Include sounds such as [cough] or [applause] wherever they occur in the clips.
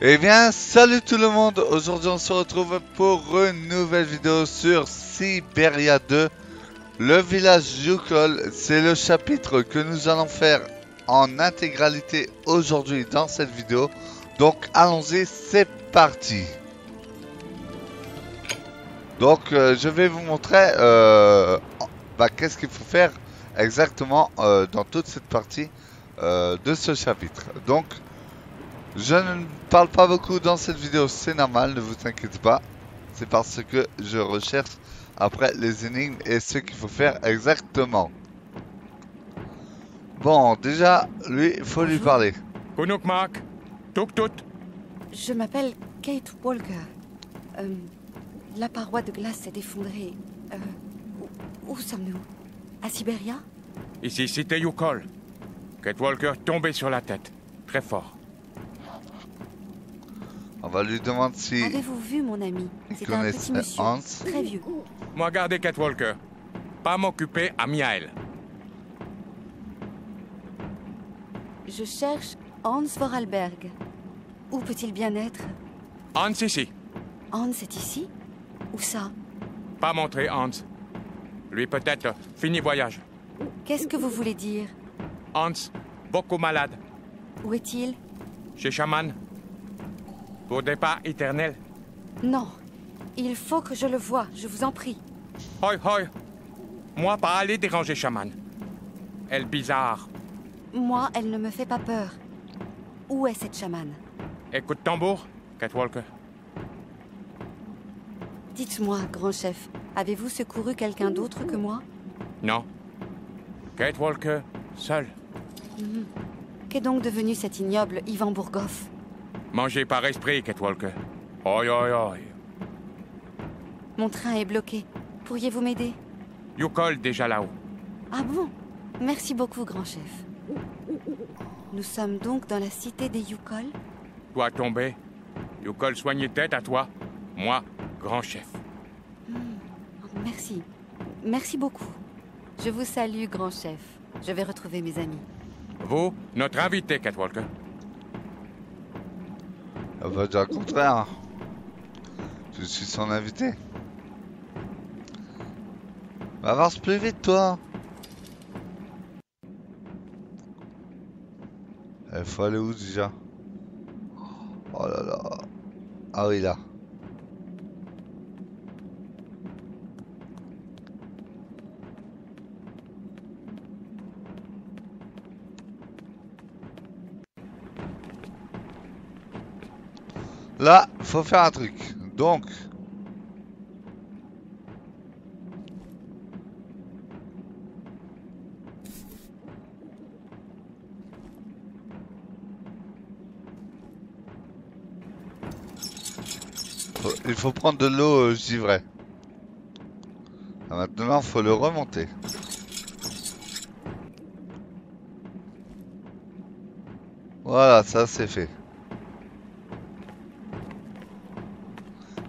Eh bien, salut tout le monde Aujourd'hui, on se retrouve pour une nouvelle vidéo sur Siberia 2. Le village Yukol, c'est le chapitre que nous allons faire en intégralité aujourd'hui dans cette vidéo. Donc, allons-y, c'est parti Donc, euh, je vais vous montrer euh, bah, qu'est-ce qu'il faut faire exactement euh, dans toute cette partie de ce chapitre. Donc, je ne parle pas beaucoup dans cette vidéo, c'est normal, ne vous inquiétez pas. C'est parce que je recherche après les énigmes et ce qu'il faut faire exactement. Bon, déjà, lui, il faut lui Bonjour. parler. Kunukmak, Tuk Tut, Je m'appelle Kate Walker. Euh, la paroi de glace s'est effondrée. Euh, où où sommes-nous? À Sibéria ici Cité Yukol. Kate Walker tombé sur la tête, très fort. On va lui demander si Avez-vous vu mon ami? C'est un petit monsieur, Hans? très vieux. Moi garder Kate Walker. Pas m'occuper à Miael. Je cherche Hans Vorarlberg. Où peut-il bien être? Hans ici. Hans est ici? Où ça? Pas montrer Hans. Lui peut-être fini voyage. Qu'est-ce que vous voulez dire? Hans, beaucoup malade. Où est-il? Chez Chaman. Pour départ éternel. Non. Il faut que je le voie, je vous en prie. Hoi hoi. Moi pas aller déranger Chaman. Elle bizarre. Moi, elle ne me fait pas peur. Où est cette chamane? Écoute tambour, Kate Walker. Dites-moi, grand chef, avez-vous secouru quelqu'un d'autre que moi? Non. Kate Walker, seul. Qu'est donc devenu cet ignoble Ivan Bourgoff? Manger par esprit, Kate Walker. Oi oi oi. Mon train est bloqué. Pourriez-vous m'aider? Yukol déjà là-haut. Ah bon? Merci beaucoup, grand chef. Nous sommes donc dans la cité des Yukol Toi tombé. Yukol soigne tête à toi. Moi, grand chef. Oh, Merci. Merci beaucoup. Je vous salue, grand chef. Je vais retrouver mes amis. Vous, notre invité, Kate Walker. Elle va dire le contraire. Je suis son invité. Avance plus vite, toi. Il faut aller où déjà? Oh là là. Ah oui, là. Là, faut faire un truc. Donc, il faut prendre de l'eau euh, givrée. Ah, Maintenant, faut le remonter. Voilà, ça c'est fait.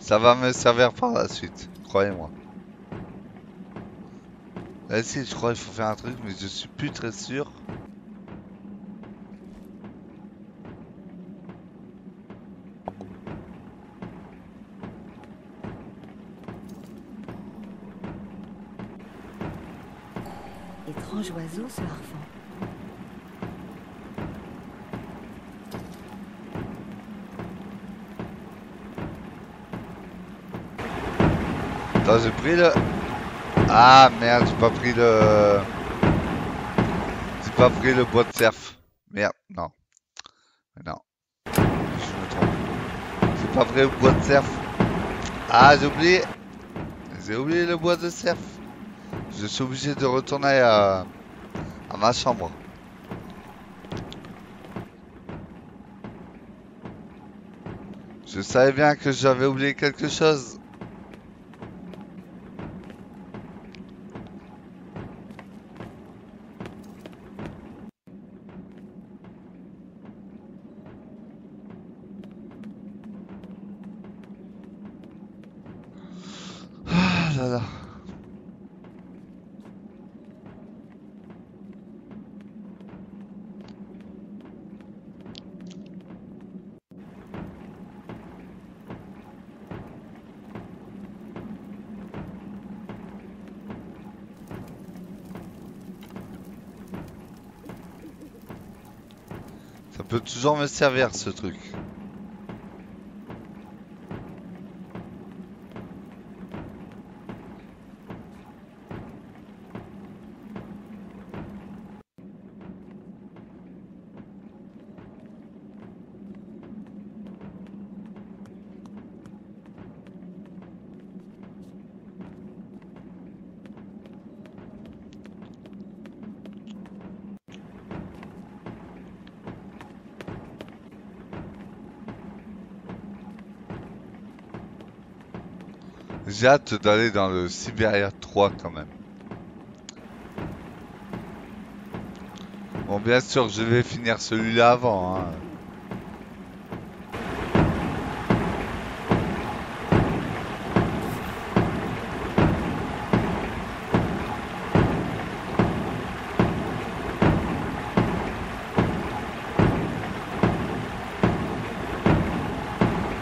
Ça va me servir par la suite, croyez-moi. Eh si, je crois qu'il faut faire un truc, mais je suis plus très sûr. Étrange oiseau, ce harfang. J'ai pris le... Ah merde, j'ai pas pris le... J'ai pas pris le bois de surf. Merde, non. Non. Je me trompe. J'ai pas pris le bois de surf. Ah, j'ai oublié. J'ai oublié le bois de surf. Je suis obligé de retourner à, à ma chambre. Je savais bien que j'avais oublié quelque chose. Ah là là. peut toujours me servir ce truc. J'ai hâte d'aller dans le Siberia 3 quand même. Bon, bien sûr, je vais finir celui-là avant. Hein.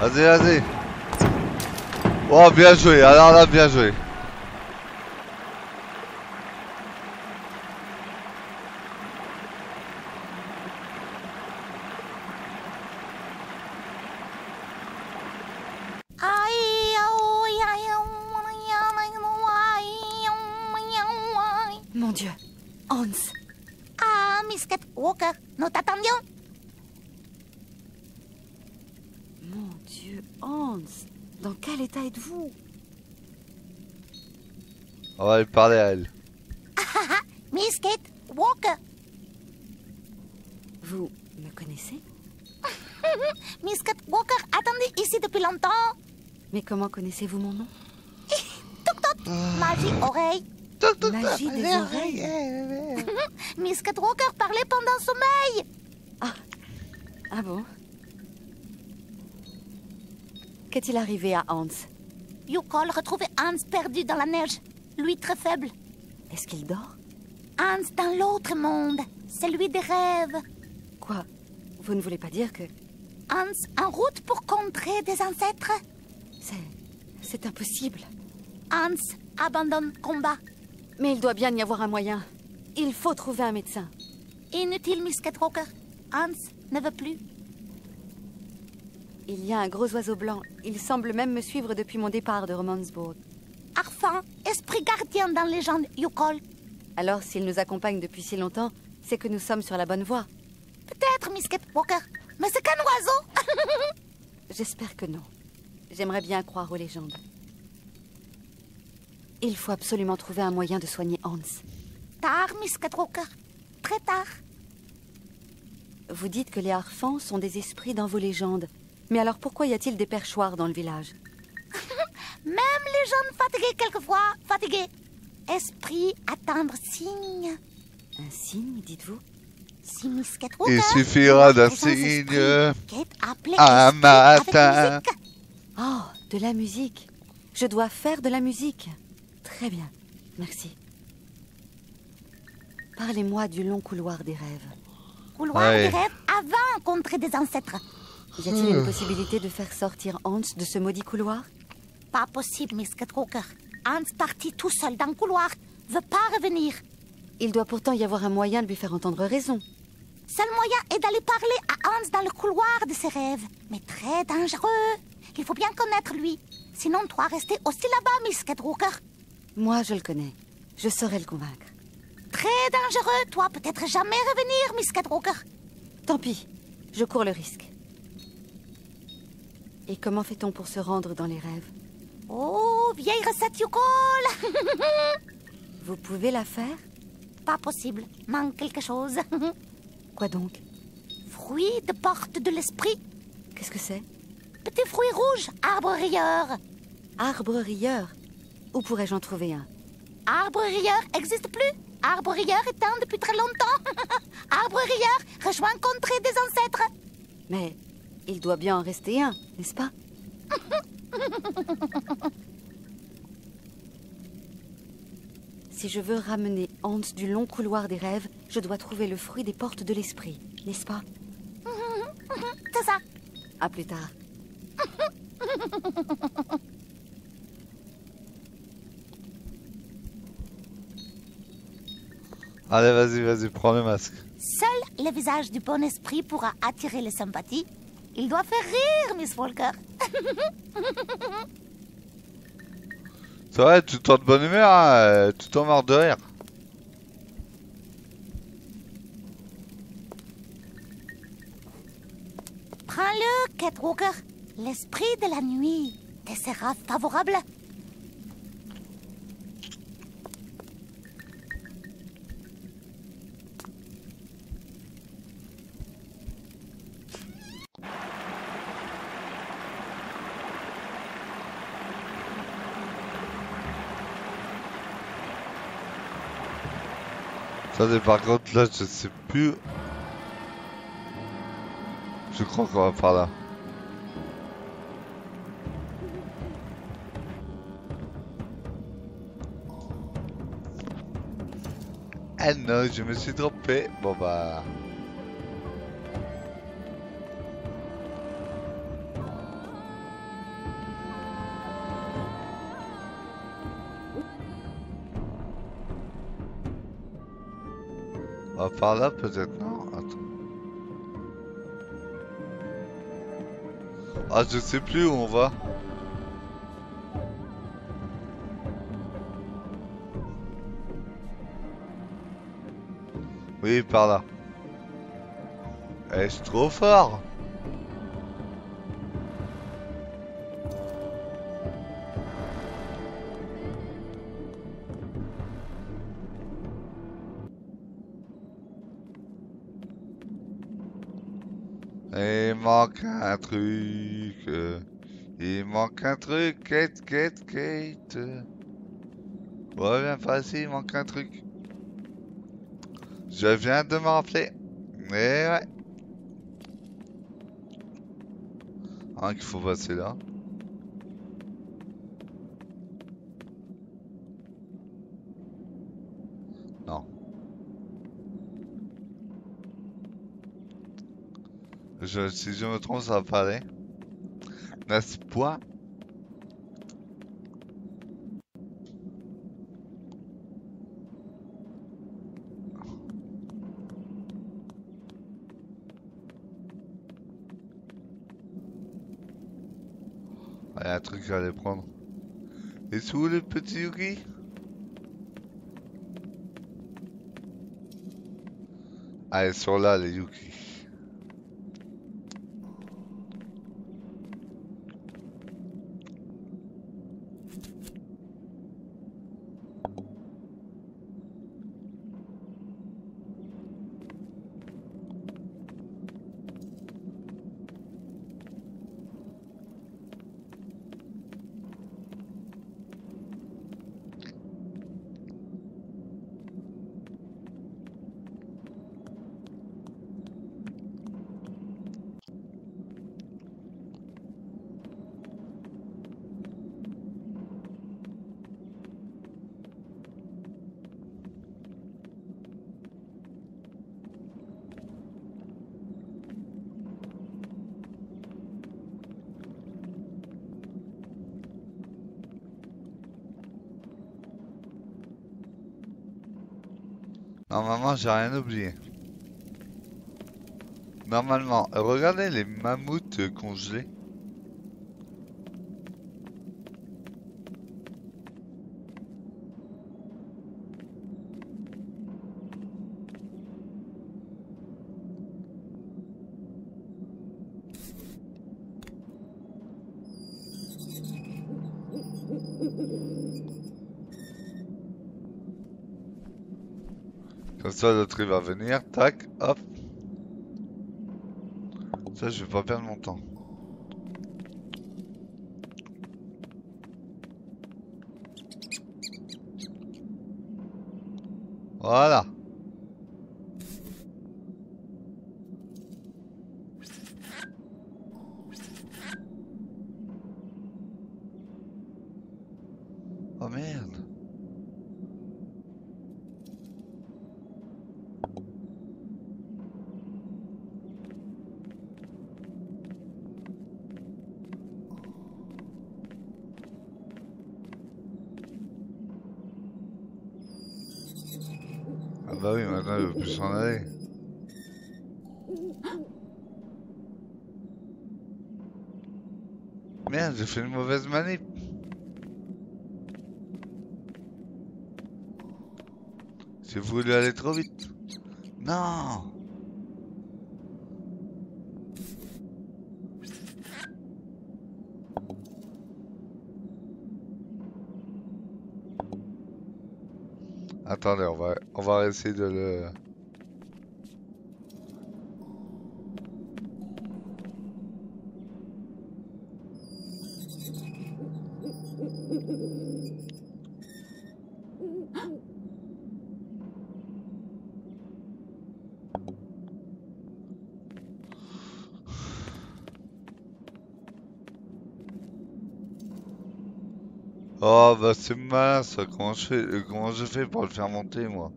Vas-y. Oh, bien joué. Alors là, bien joué. Mon Dieu, Hans, Ah, Miss Cat Walker, nous t'attendions. mon Dieu, Hans, dans quel état êtes-vous On va lui parler à elle. [laughs] Miss Cat Walker. Vous me connaissez [laughs] Miss Cat Walker, attendez ici depuis longtemps. Mais comment connaissez-vous mon nom [laughs] Magie oreille. Magie des oreilles. Miss Cat Walker parlait pendant le sommeil. Ah bon Qu'est-il arrivé à Hans Yukol retrouvait Hans perdu dans la neige. Lui très faible. Est-ce qu'il dort Hans dans l'autre monde. Celui des rêves. Quoi Vous ne voulez pas dire que Hans en route pour contrer des ancêtres. c'est... c'est impossible Hans abandonne combat. Mais il doit bien y avoir un moyen. Il faut trouver un médecin. Inutile, Miss Walker. Hans ne veut plus. Il y a un gros oiseau blanc. Il semble même me suivre depuis mon départ de Romansburg. Arfan, esprit gardien dans les légende Yukol. Alors, s'il nous accompagne depuis si longtemps, c'est que nous sommes sur la bonne voie. Peut-être, Miss Walker. Mais c'est qu'un oiseau. [laughs] J'espère que non. J'aimerais bien croire aux légendes. Il faut absolument trouver un moyen de soigner Hans. tard, Miss Cat Walker. Très tard. Vous dites que les harfans sont des esprits dans vos légendes. Mais alors pourquoi y a-t-il des perchoirs dans le village [laughs] Même les jeunes fatigués quelquefois, fatigués. Esprit attendre signe. Un signe, dites-vous Il suffira d'un signe. un matin. Oh, de la musique. Je dois faire de la musique. Très bien. Merci. Parlez-moi du long couloir des rêves. Couloir Ouais. des rêves avant contrer des ancêtres. Y a-t-il une possibilité de faire sortir Hans de ce maudit couloir? Pas possible, Miss Walker. Hans parti tout seul dans le couloir. Veut pas revenir. Il doit pourtant y avoir un moyen de lui faire entendre raison. Seul moyen est d'aller parler à Hans dans le couloir de ses rêves. Mais très dangereux. Il faut bien connaître lui. Sinon, toi, rester aussi là-bas, Miss Walker. Moi, je le connais. Je saurais le convaincre. Très dangereux. Toi, peut-être jamais revenir, Miss Walker. Tant pis, je cours le risque. Et comment fait-on pour se rendre dans les rêves Oh, vieille recette Yukol. [laughs] Vous pouvez la faire Pas possible. Manque quelque chose. [laughs] Quoi donc Fruit de porte de l'esprit. Qu'est-ce que c'est Petit fruit rouge, arbre rieur. Arbre rieur. Où pourrais-je en trouver un Arbre rieur existe plus. Arbre rieur éteint depuis très longtemps. [laughs] arbre rieur rejoint contrée des ancêtres. Mais il doit bien en rester un, n'est-ce pas [laughs] Si je veux ramener Hans du long couloir des rêves, je dois trouver le fruit des portes de l'esprit, n'est-ce pas [laughs] C'est ça. À plus tard. Allez, vas-y, vas-y, prends le masque. Seul le visage du bon esprit pourra attirer les sympathies. Il doit faire rire, Miss Walker. C'est vrai, tout en de bonne humeur, hein, euh, tout en mort de rire. Prends-le, Kate Walker. L'esprit de la nuit te sera favorable. Attendez, par contre, là, je sais plus. Je crois qu'on va par là. Ah non, je me suis trompé. Bon bah... par là peut-être, non Attends. Ah, je sais plus où on va. Oui, par là. Est-ce trop fort truc. Il manque un truc, Kate, Kate, Kate. Ouais, bien facile, il manque un truc. Je viens de me rappeler. Mais ouais. Ah, qu'il faut passer là. Si je me trompe, ça va pas aller. N'est-ce pas? Il y a un truc à aller prendre. Et c'est où le petit Yuki Ah, ils sont là, les Yuki. Normalement, j'ai rien oublié. Normalement, regardez les mammouths congelés. Ça, l'autre il va venir. Tac, hop. Ça, je vais pas perdre mon temps. Voilà. Oh merde. s'en aller. Merde, j'ai fait une mauvaise manip. J'ai voulu aller trop vite. Non Attendez, on va, on va essayer de le... bah c'est malin ça, comment je fais, euh, comment je fais pour le faire monter moi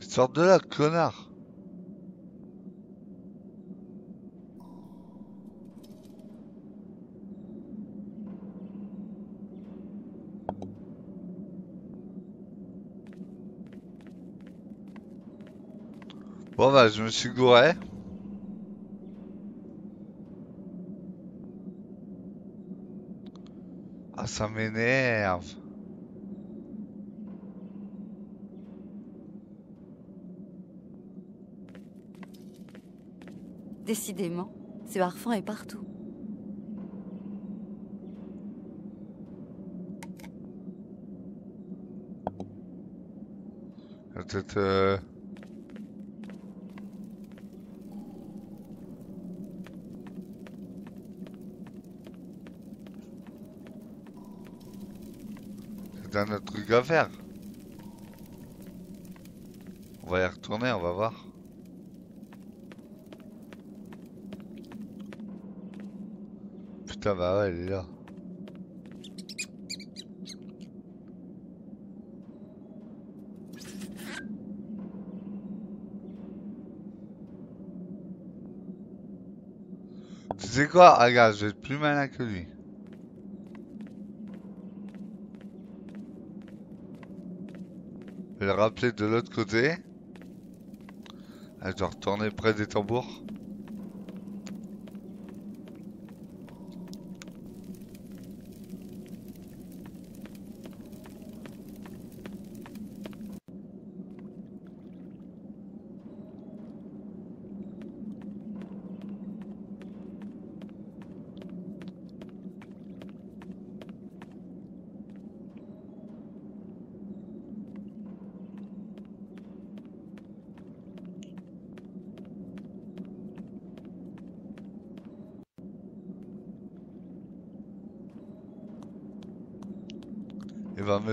Sors de là, connard Bon bah je me suis gouré. Ah ça m'énerve. Décidément, ce harfang est partout. Peut-être... euh, C'est un autre truc à faire. On va y retourner, on va voir. Putain, bah ouais, elle est là. Tu sais quoi? Ah, Regarde, je vais être plus malin que lui. Vais le rappeler de l'autre côté. Ah, je dois retourner près des tambours.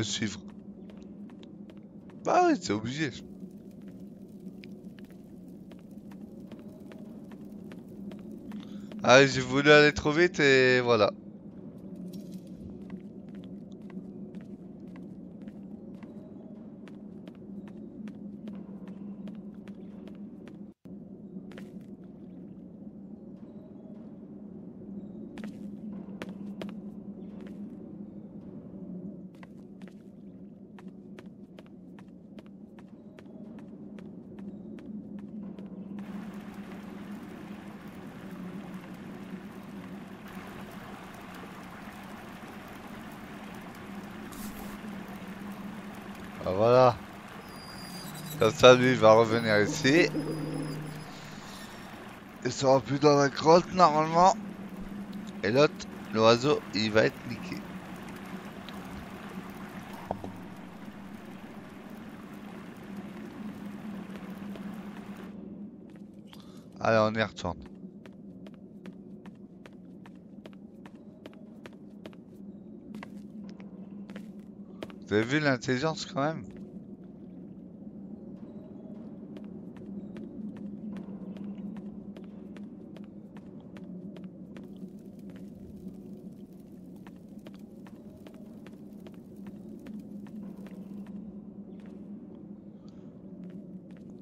Suivre. Bah oui, c'est obligé. Ah, j'ai voulu aller trop vite et voilà. Voilà. Comme ça, lui, il va revenir ici. Il sera plus dans la grotte, normalement. Et l'autre, l'oiseau, il va être niqué. Allez, on y retourne. Vous avez vu l'intelligence quand même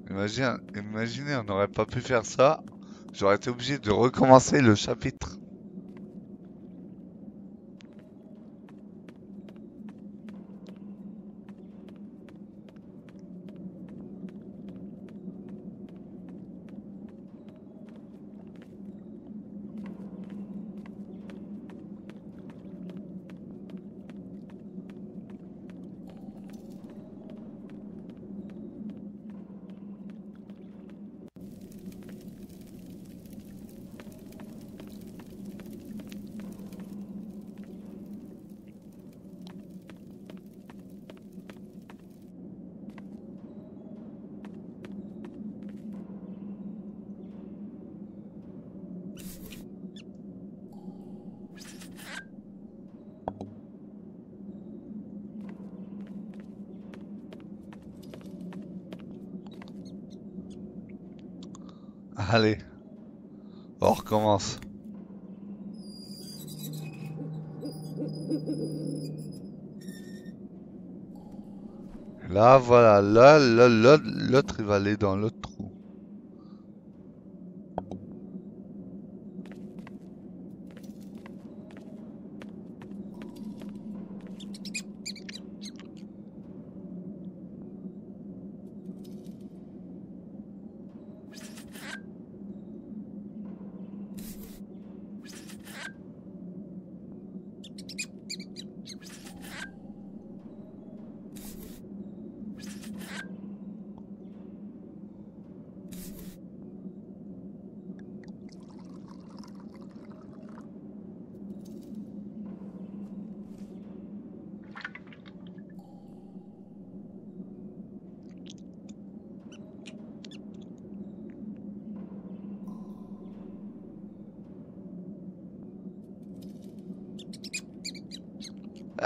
Imagine, imaginez, on n'aurait pas pu faire ça. J'aurais été obligé de recommencer le chapitre. Allez. On recommence. Là, voilà. Là, là, là, l'autre, il va aller dans l'autre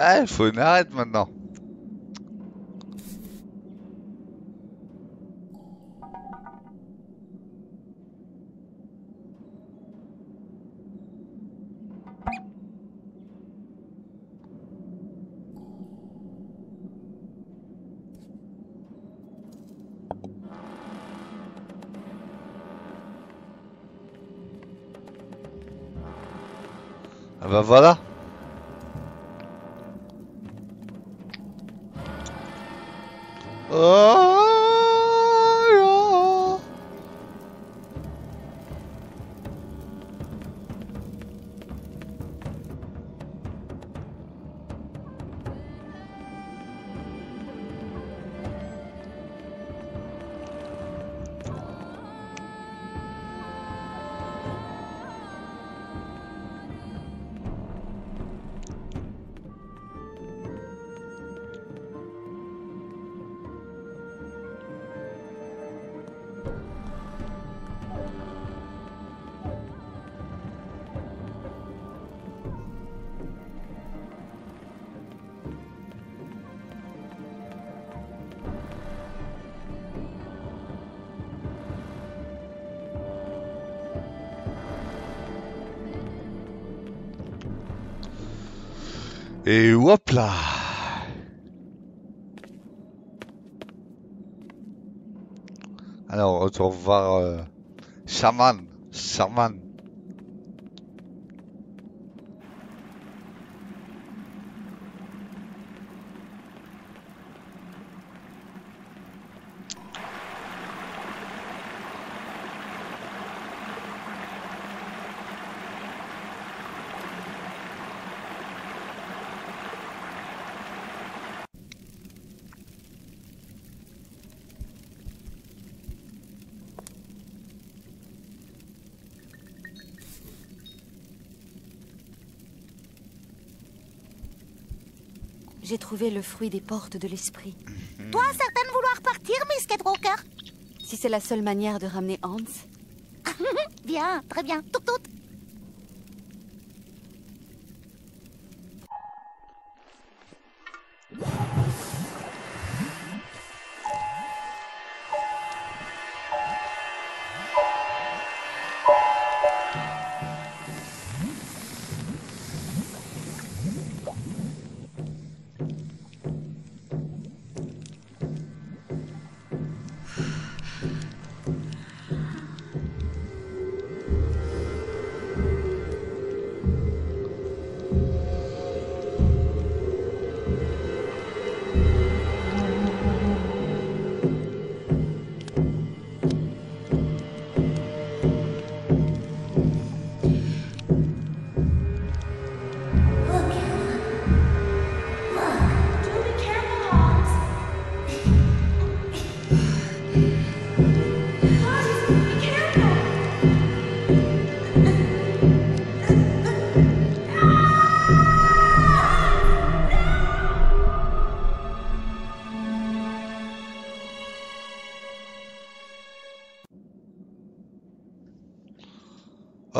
Ah, il faut une arrête maintenant. Ah bah voilà. Et hop là. Alors, on retourne voir euh, Shaman. Shaman. J'ai trouvé le fruit des portes de l'esprit. Toi, certaine vouloir partir, Miss Skywalker Si c'est la seule manière de ramener Hans, [laughs] Bien, très bien. Tout, tout.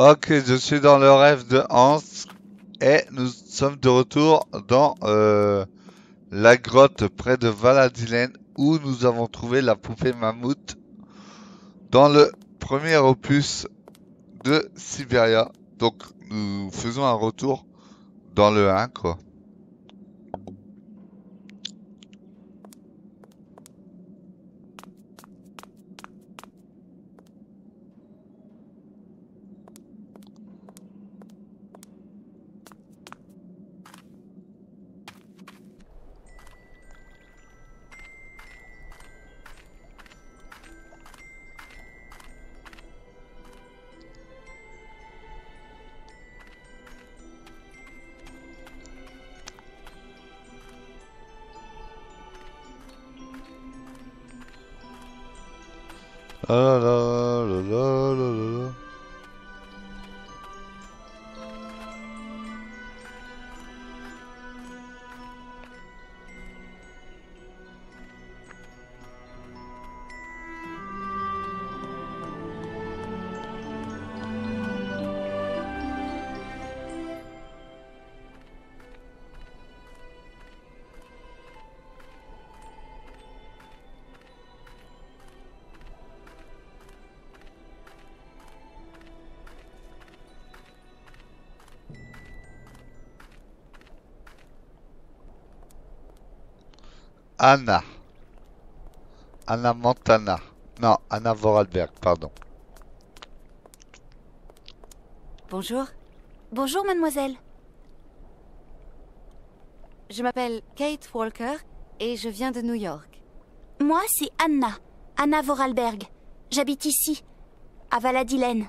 Ok, je suis dans le rêve de Hans et nous sommes de retour dans euh, la grotte près de Valadilen où nous avons trouvé la poupée mammouth dans le premier opus de Siberia. Donc nous faisons un retour dans le 1 quoi. Ah là là là là là là Anna. Anna Montana. Non, Anna Vorarlberg, pardon. Bonjour, Bonjour, mademoiselle. je m'appelle Kate Walker et je viens de New York. Moi, c'est Anna. Anna Vorarlberg. J'habite ici, à Valadilen.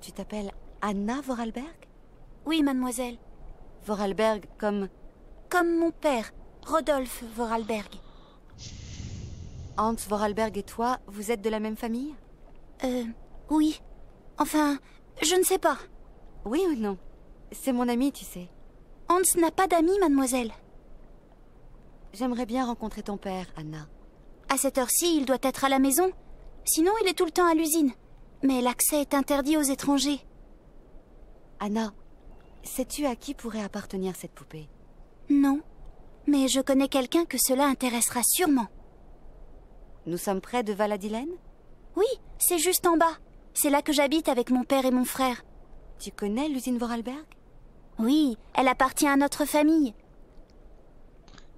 Tu t'appelles Anna Vorarlberg? Oui, mademoiselle. Vorarlberg comme Comme mon père, Rodolphe Vorarlberg. Hans Vorarlberg et toi, vous êtes de la même famille? Euh, oui. Enfin, je ne sais pas. Oui ou non? C'est mon ami, tu sais. Hans n'a pas d'amis, mademoiselle. J'aimerais bien rencontrer ton père, Anna. À cette heure-ci, il doit être à la maison. Sinon, il est tout le temps à l'usine. Mais l'accès est interdit aux étrangers. Anna, sais-tu à qui pourrait appartenir cette poupée? Non. Mais je connais quelqu'un que cela intéressera sûrement. Nous sommes près de Valadilen Oui, c'est juste en bas. C'est là que j'habite avec mon père et mon frère. Tu connais l'usine Vorarlberg? Oui, elle appartient à notre famille.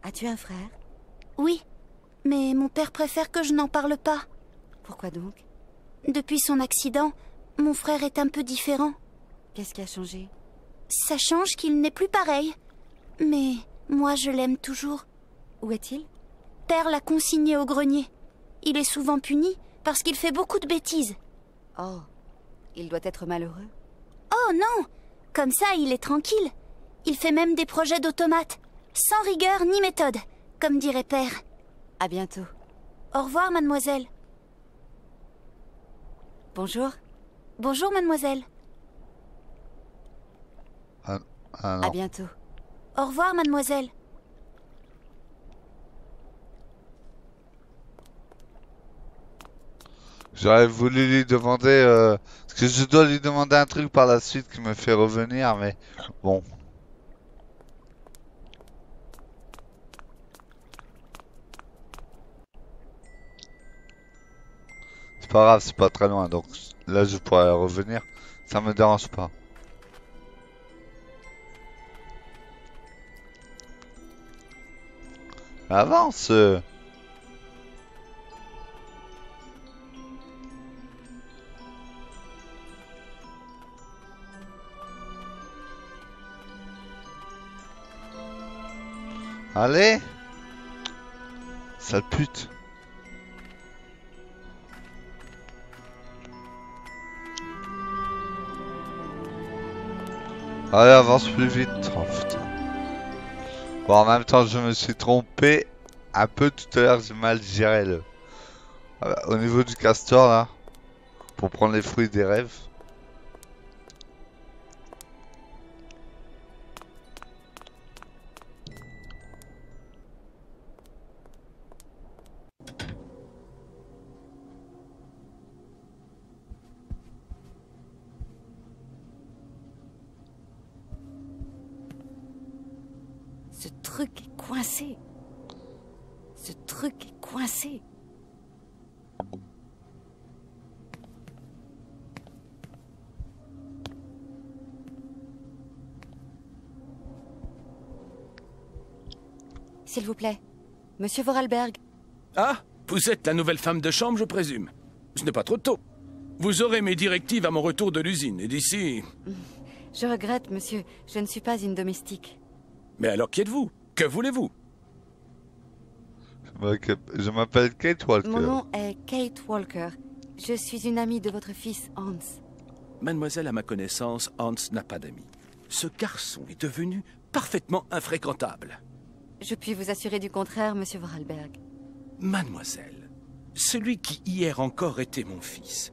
As-tu un frère? Oui. Mais mon père préfère que je n'en parle pas. Pourquoi donc? Depuis son accident, mon frère est un peu différent. Qu'est-ce qui a changé? Ça change qu'il n'est plus pareil. Mais moi, je l'aime toujours. Où est-il? Père l'a consigné au grenier. Il est souvent puni parce qu'il fait beaucoup de bêtises. Oh, il doit être malheureux. Oh non Comme ça, il est tranquille. Il fait même des projets d'automates, sans rigueur ni méthode, comme dirait Père. À bientôt. Au revoir, mademoiselle. Bonjour. Bonjour, mademoiselle. Ah À non. bientôt. Au revoir, mademoiselle. J'aurais voulu lui demander... euh, Parce que je dois lui demander un truc par la suite qui me fait revenir, mais bon. C'est pas grave, c'est pas très loin, donc là je pourrais revenir. Ça me dérange pas. Avance. Allez Sale pute Allez, avance plus vite. Oh. Bon, en même temps, je me suis trompé un peu tout à l'heure. J'ai mal géré le. Bah, Au niveau du castor là, pour prendre les fruits des rêves. S'il vous plaît. Monsieur Vorarlberg, Ah, vous êtes la nouvelle femme de chambre, je présume. Ce n'est pas trop tôt. Vous aurez mes directives à mon retour de l'usine, et d'ici... je regrette, monsieur, je ne suis pas une domestique. Mais alors qui êtes-vous? Que voulez-vous? Je m'occupe- Je m'appelle Kate Walker. Mon nom est Kate Walker. Je suis une amie de votre fils Hans. Mademoiselle, à ma connaissance, Hans n'a pas d'amis. Ce garçon est devenu parfaitement infréquentable. Je puis vous assurer du contraire, monsieur Vorarlberg. Mademoiselle, celui qui hier encore était mon fils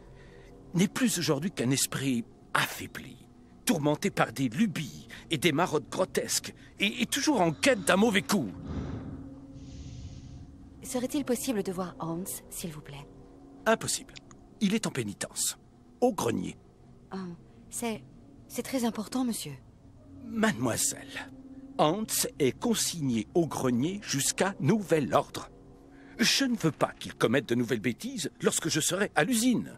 n'est plus aujourd'hui qu'un esprit affaibli, tourmenté par des lubies et des marottes grotesques, et, et toujours en quête d'un mauvais coup. Serait-il possible de voir Hans, s'il vous plaît? Impossible. Il est en pénitence. Au grenier. Ah, C'est... c'est très important, monsieur. Mademoiselle, Hans est consigné au grenier jusqu'à nouvel ordre. Je ne veux pas qu'il commette de nouvelles bêtises lorsque je serai à l'usine.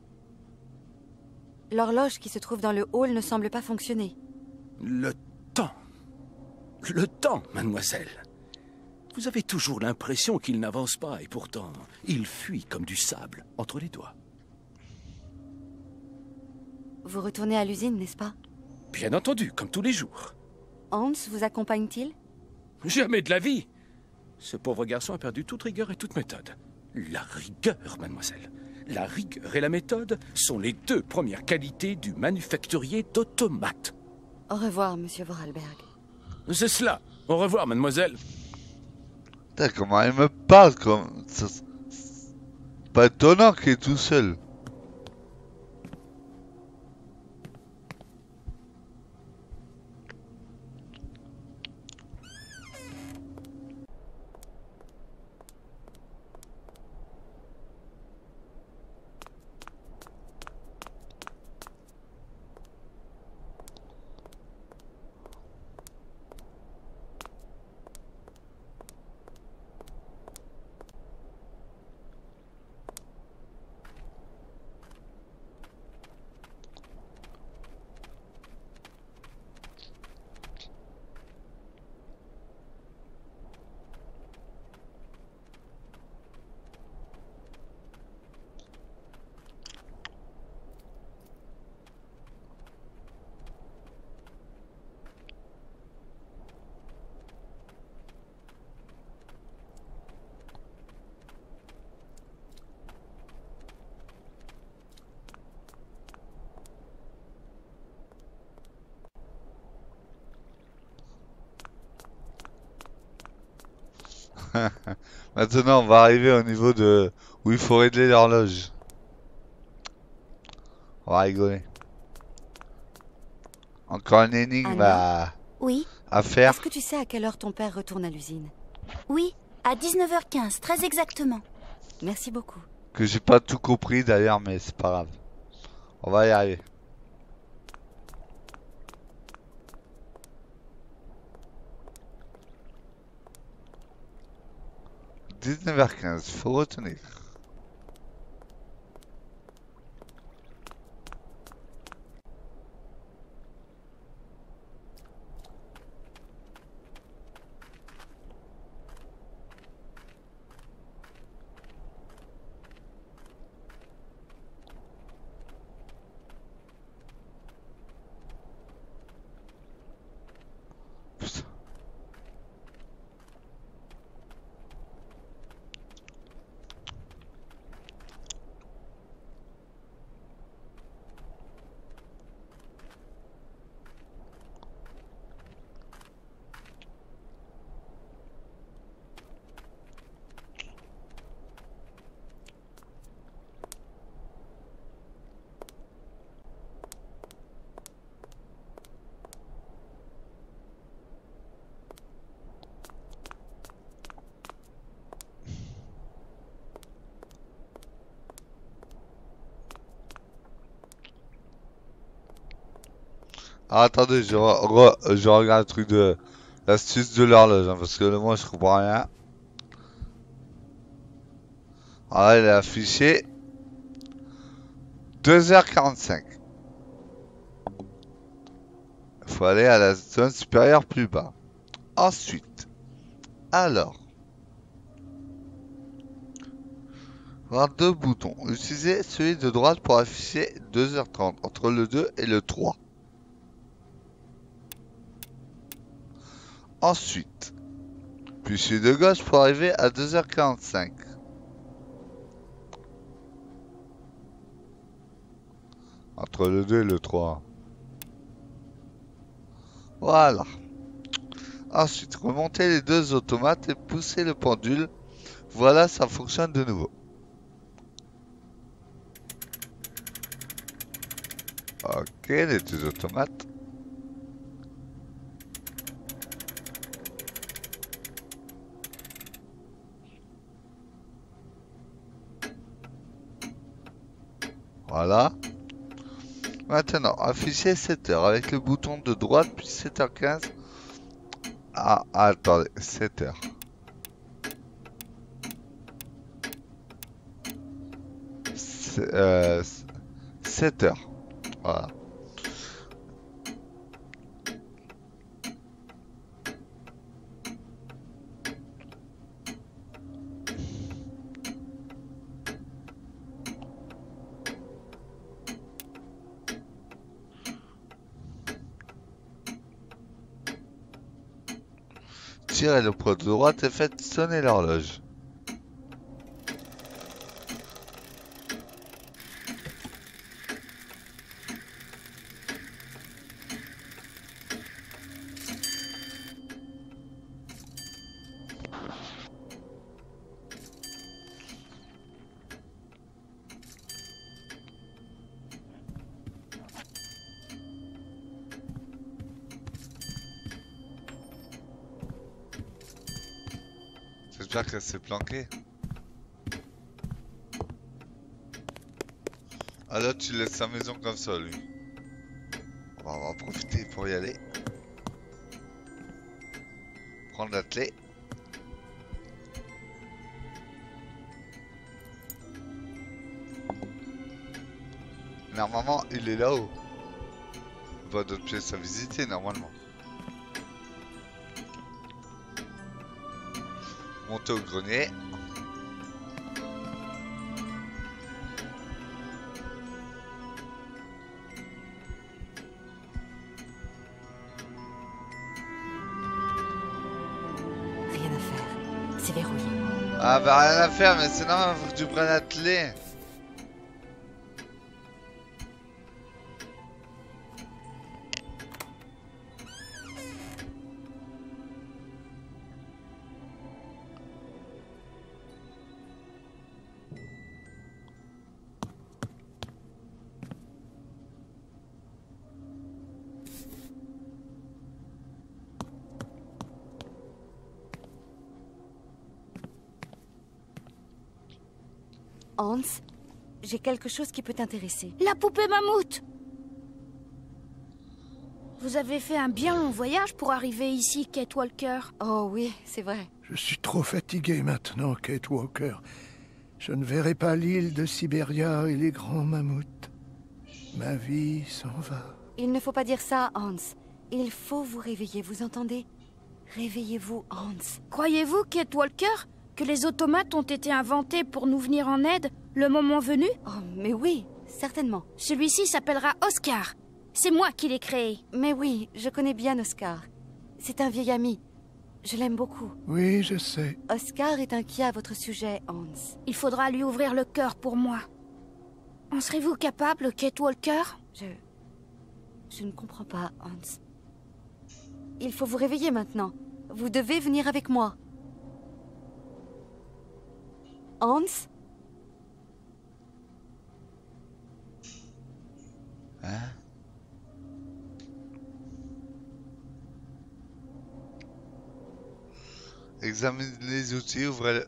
L'horloge qui se trouve dans le hall ne semble pas fonctionner. Le temps. Le temps, mademoiselle. Vous avez toujours l'impression qu'il n'avance pas et pourtant, il fuit comme du sable entre les doigts. Vous retournez à l'usine, n'est-ce pas? Bien entendu, comme tous les jours. Hans vous accompagne-t-il? Jamais de la vie. Ce pauvre garçon a perdu toute rigueur et toute méthode. La rigueur, mademoiselle. La rigueur et la méthode sont les deux premières qualités du manufacturier d'automates. Au revoir, monsieur Vorarlberg. C'est cela. Au revoir, mademoiselle. Putain, comment elle me parle comme... c'est Pas étonnant qu'il est tout seul. [laughs] Maintenant, on va arriver au niveau de où il faut régler l'horloge. On va rigoler. Encore une énigme à, Oui, à faire. Est-ce que tu sais à quelle heure ton père retourne à l'usine? Oui, à 19h15, très exactement. Merci beaucoup. Que j'ai pas tout compris d'ailleurs, mais c'est pas grave. On va y arriver. « 19h15, faut retenir. Putain. Ah, attendez, je, regarde le truc de l'astuce de l'horloge, parce que moi je comprends rien. Ah, voilà, il est affiché 2h45. Il faut aller à la zone supérieure plus bas. Ensuite, alors, voir deux boutons. Utilisez celui de droite pour afficher 2h30 entre le 2 et le 3. Ensuite, puis celui de gauche pour arriver à 2h45. Entre le 2 et le 3. Voilà. Ensuite, remontez les deux automates et poussez le pendule. Voilà, ça fonctionne de nouveau. Ok, les deux automates. Voilà. Maintenant, afficher 7 heures avec le bouton de droite, puis 7h15. Ah, attendez, 7 heures. C'est, euh, 7 heures. Voilà. Tirez le poids de droite et faites sonner l'horloge. J'espère qu'elle s'est planquée. Là, tu laisses sa maison comme ça, lui. On va en profiter pour y aller. Prendre la clé. Normalement, il est là-haut. Pas d'autres pièces à visiter, normalement. Monter au grenier. Rien à faire. C'est verrouillé. Ah bah rien à faire, mais c'est normal, faut que tu prennes Hans, j'ai quelque chose qui peut t'intéresser. La poupée mammouth Vous avez fait un bien long voyage pour arriver ici, Kate Walker. Oh oui, c'est vrai. Je suis trop fatigué maintenant, Kate Walker. Je ne verrai pas l'île de Sibéria et les grands mammouths. Ma vie s'en va. Il ne faut pas dire ça, Hans. Il faut vous réveiller, vous entendez? Réveillez-vous, Hans. Croyez-vous, Kate Walker, que les automates ont été inventés pour nous venir en aide le moment venu Oh, mais oui, certainement. Celui-ci s'appellera Oscar. C'est moi qui l'ai créé. Mais oui, je connais bien Oscar. C'est un vieil ami. Je l'aime beaucoup. Oui, je sais. Oscar est inquiet à votre sujet, Hans. Il faudra lui ouvrir le cœur pour moi. En serez-vous capable, Kate Walker? Je... Je ne comprends pas, Hans. Il faut vous réveiller maintenant. Vous devez venir avec moi. Hans? Hein? Examine les outils, ouvrez le...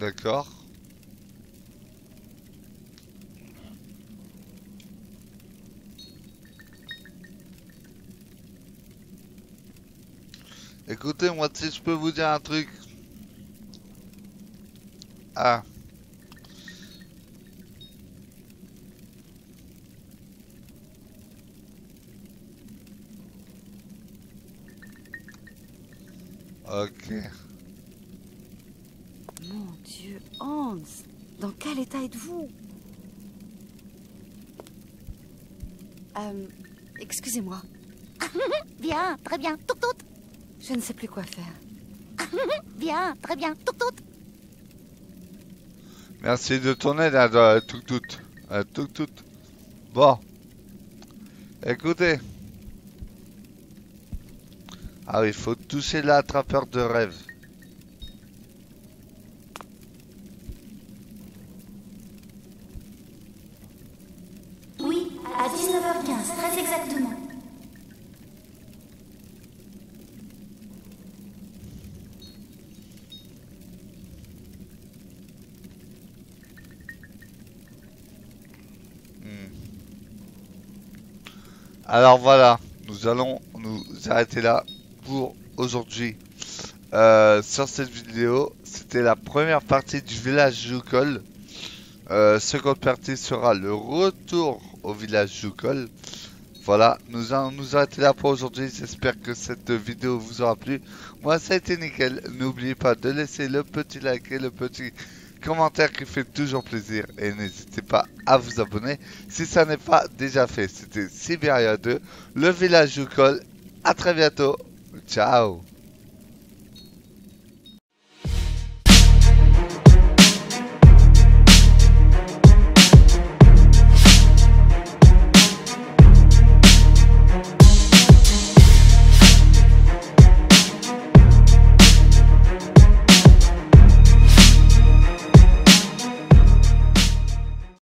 D'accord. Écoutez, si je peux vous dire un truc. Ah. Ok. Mon Dieu, Hans, dans quel état êtes-vous Euh, excusez-moi, Bien, très bien. Tout, tout. Je ne sais plus quoi faire. [laughs] Bien, très bien. Tout, tout. Merci de ton aide, hein, de- tout, tout. Euh, tout, tout. Bon. Écoutez. Ah oui, il faut toucher l'attrapeur de rêve. Oui, à 19h15, très exactement. Alors voilà, nous allons nous arrêter là pour aujourd'hui. Euh, sur cette vidéo, c'était la première partie du village Joukol. Euh, seconde partie sera le retour au village Joukol. Voilà, nous allons nous arrêter là pour aujourd'hui. J'espère que cette vidéo vous aura plu. Moi, ça a été nickel. N'oubliez pas de laisser le petit like et le petit commentaire qui fait toujours plaisir. Et n'hésitez pas à vous abonner si ça n'est pas déjà fait. C'était Siberia 2, le village Joukol. À très bientôt. Ciao